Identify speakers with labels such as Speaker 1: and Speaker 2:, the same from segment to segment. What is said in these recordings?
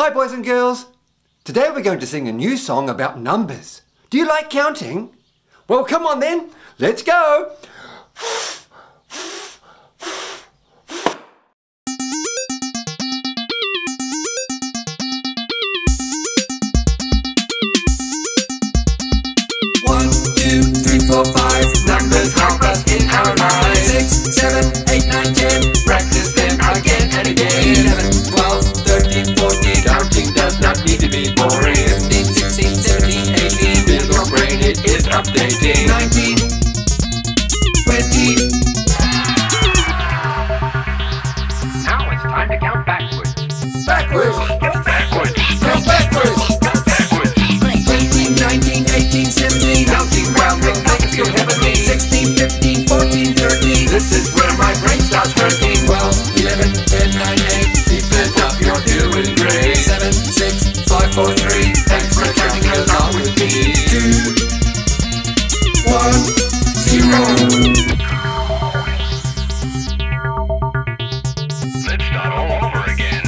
Speaker 1: Hi, boys and girls. Today we're going to sing a new song about numbers. Do you like counting? Well, come on then. Let's go.
Speaker 2: One, two, three, four, five. Numbers help updating. Nineteen, twenty.
Speaker 3: Now it's time to count backwards.
Speaker 2: Backwards.
Speaker 3: Count backwards.
Speaker 2: Count backwards.
Speaker 3: Count backwards.
Speaker 2: 18, 19, 18, 17 Counting round will make us feel heavenly 16, 15, 14, 13 This is where my brain starts working 12, 11, 10, 9, 8 Keep it up, you're doing great 7, 6, 5, 4, 3 Thanks for counting along with me 2, 1, 0
Speaker 3: Let's start all over again.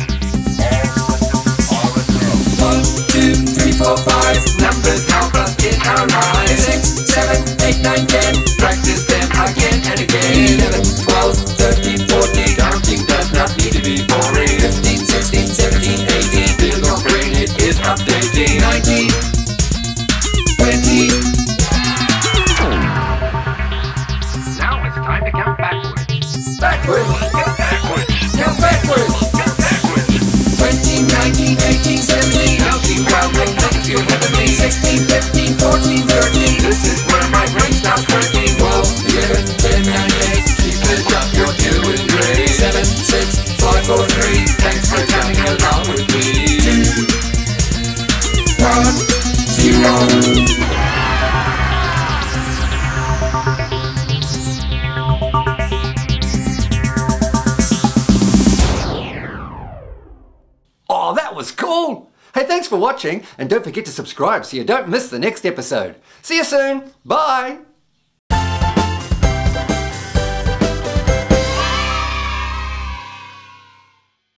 Speaker 2: One, two, three, four, five. Numbers help us in our lives. Six, seven, eight, nine, ten. Practice them again and again. Eleven, twelve, thirteen, fourteen. Counting does not need to be Backwards,
Speaker 3: Count backwards.
Speaker 2: count backwards.
Speaker 3: Count backwards.
Speaker 2: 20, 19, 18, 17 Counting round will make us feel heavenly 16, 15, 14, 13 This is where my brain starts working 12, 11, 10, 9, 8 Keep it up, you're doing great 7, 6, 5, 4, 3 Thanks for counting along with me 2, 1, 0
Speaker 1: Oh, that was cool. Hey, thanks for watching, and don't forget to subscribe so you don't miss the next episode. See you soon. Bye.